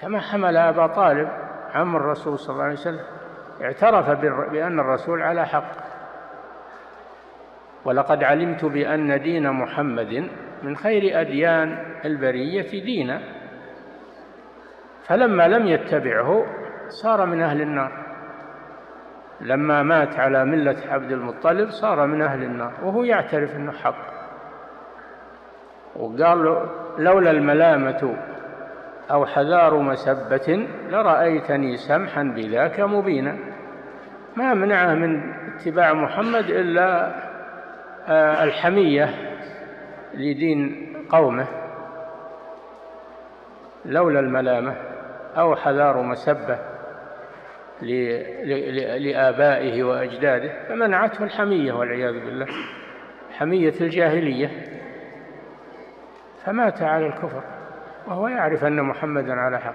كما حمل أبا طالب عم الرسول صلى الله عليه وسلم اعترف بأن الرسول على حق. ولقد علمت بأن دين محمد من خير أديان البرية دينا. فلما لم يتبعه صار من أهل النار. لما مات على ملة عبد المطلب صار من أهل النار وهو يعترف أنه حق. وقال لولا الملامة أو حذار مسبة لرأيتني سمحا بذاك مبينا. ما منعه من اتباع محمد إلا آه، الحمية لدين قومه. لولا الملامة أو حذار مسبة لآبائه وأجداده فمنعته الحمية والعياذ بالله. حمية الجاهلية. فمات على الكفر. وهو يعرف أن محمدا على حق.